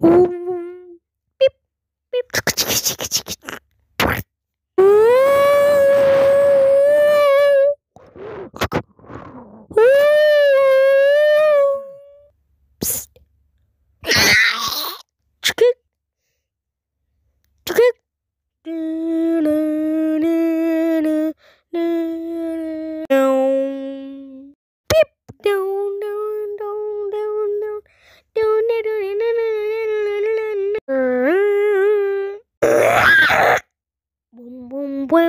Boom, beep, beep. Boom, boom.